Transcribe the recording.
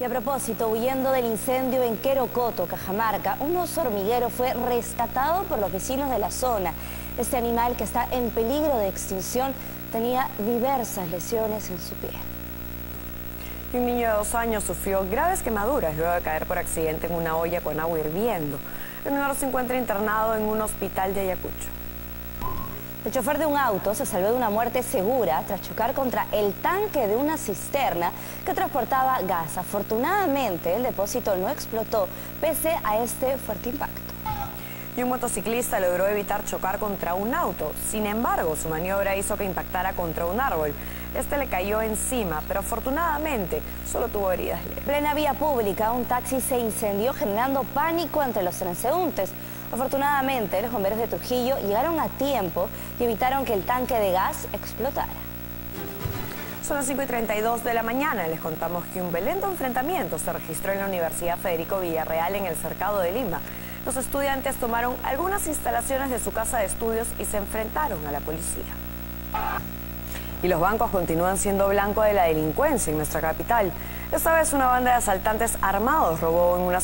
Y a propósito, huyendo del incendio en Querocoto, Cajamarca, un oso hormiguero fue rescatado por los vecinos de la zona. Este animal, que está en peligro de extinción, tenía diversas lesiones en su pie. Y un niño de dos años sufrió graves quemaduras luego de caer por accidente en una olla con agua hirviendo. El menor se encuentra internado en un hospital de Ayacucho. El chofer de un auto se salvó de una muerte segura tras chocar contra el tanque de una cisterna que transportaba gas. Afortunadamente, el depósito no explotó pese a este fuerte impacto. Y un motociclista logró evitar chocar contra un auto. Sin embargo, su maniobra hizo que impactara contra un árbol. Este le cayó encima, pero afortunadamente solo tuvo heridas leves. En plena vía pública, un taxi se incendió generando pánico entre los transeúntes. Afortunadamente, los bomberos de Trujillo llegaron a tiempo y evitaron que el tanque de gas explotara. Son las 5 y 32 de la mañana. Les contamos que un violento enfrentamiento se registró en la Universidad Federico Villarreal en el cercado de Lima. Los estudiantes tomaron algunas instalaciones de su casa de estudios y se enfrentaron a la policía. Y los bancos continúan siendo blanco de la delincuencia en nuestra capital. Esta vez una banda de asaltantes armados robó en una